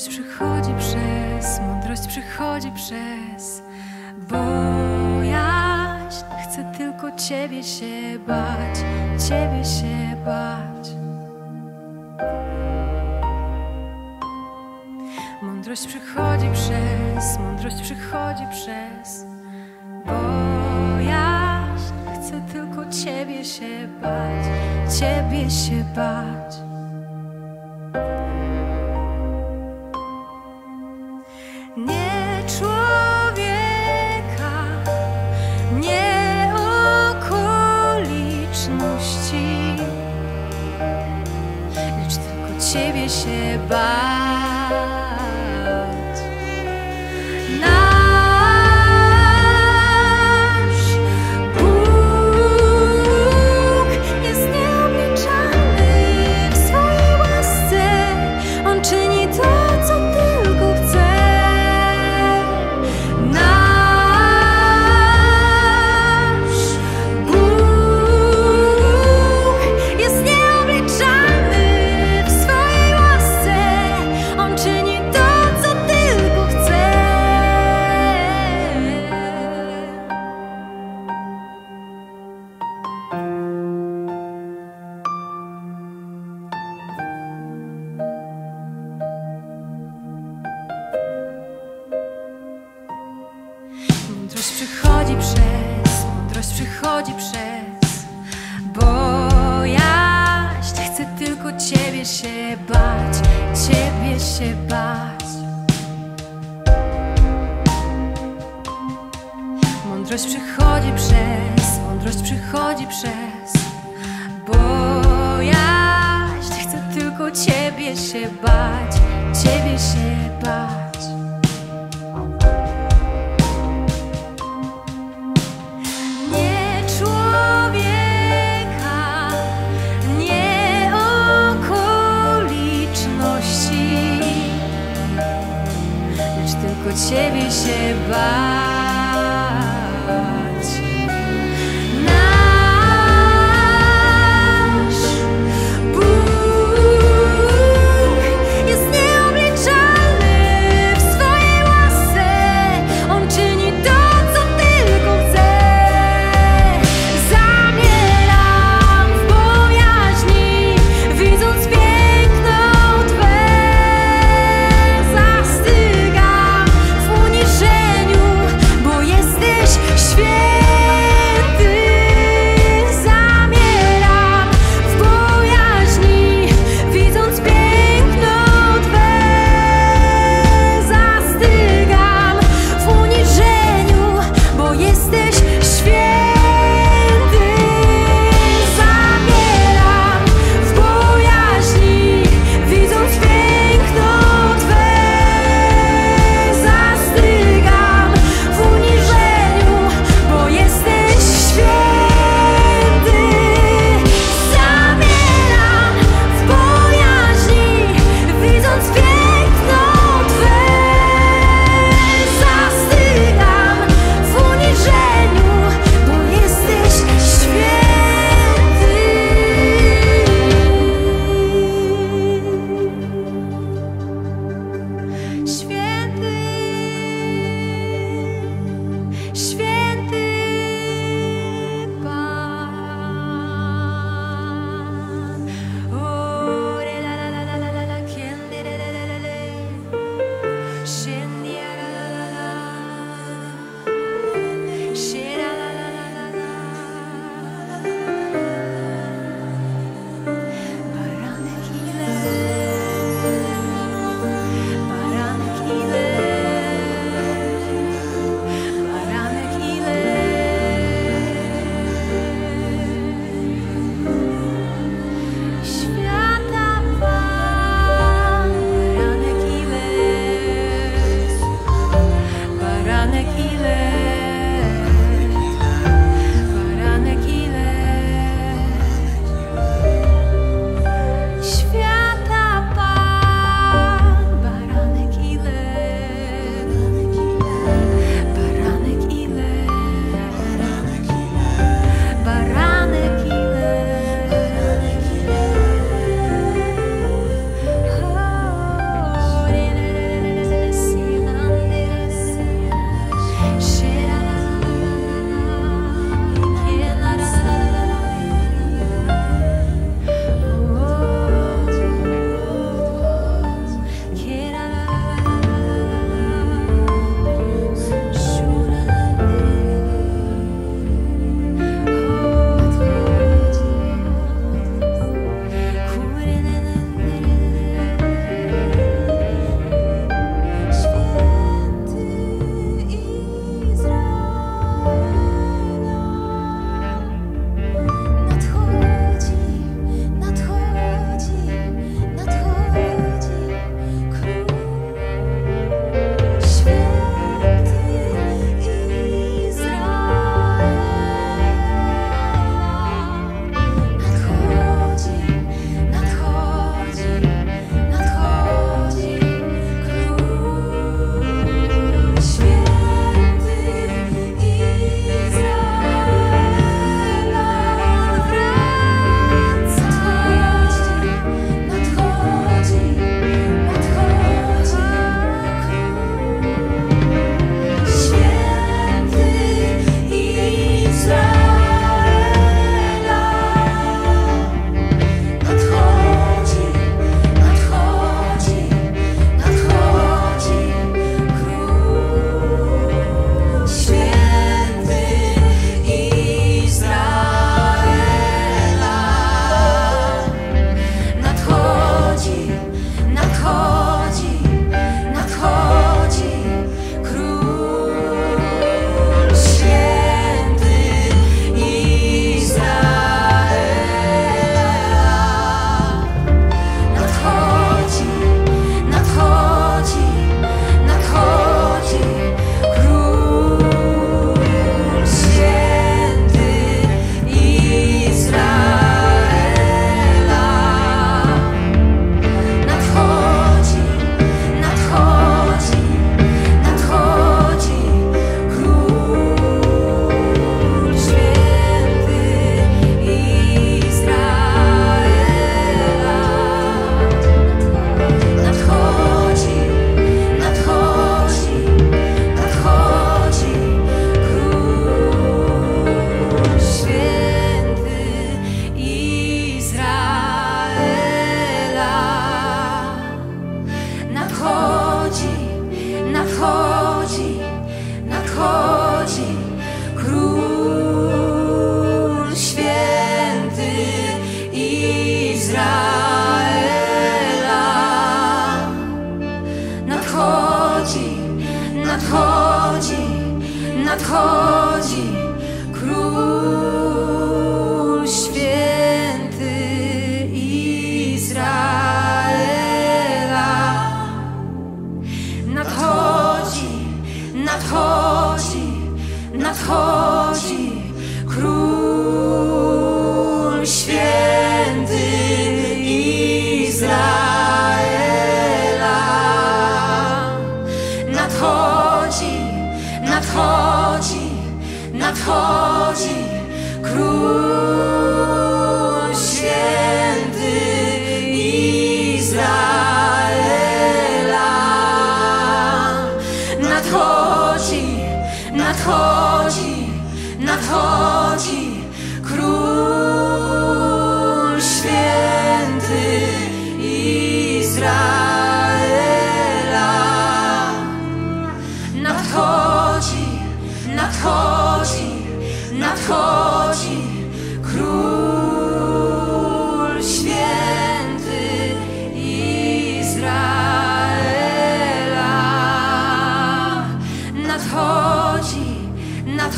Mądrość przychodzi przez, mądrość przychodzi przez bojaźń. Chcę tylko Ciebie się bać, Ciebie się bać. Mądrość przychodzi przez, mądrość przychodzi przez bojaźń. Chcę tylko Ciebie się bać, Ciebie się bać. by. przychodzi przez, mądrość przychodzi przez bojaźń. Chcę tylko Ciebie się bać, Ciebie się bać. Mądrość przychodzi przez, mądrość przychodzi przez bojaźń. Chcę tylko Ciebie się bać, Ciebie się bać. ciebie się bać. Nadchodzi, nadchodzi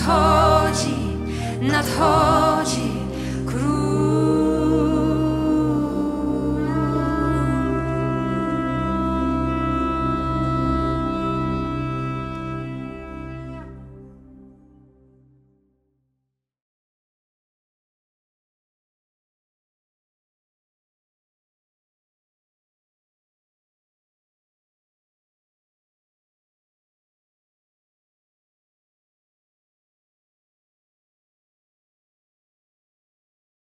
Nadchodzi, nadchodzi,